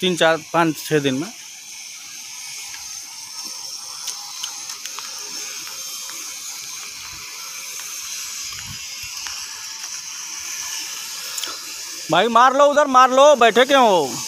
तीन, चार, पाँच छः दिन में। भाई मार लो उधर, मार लो, बैठे क्यों हो?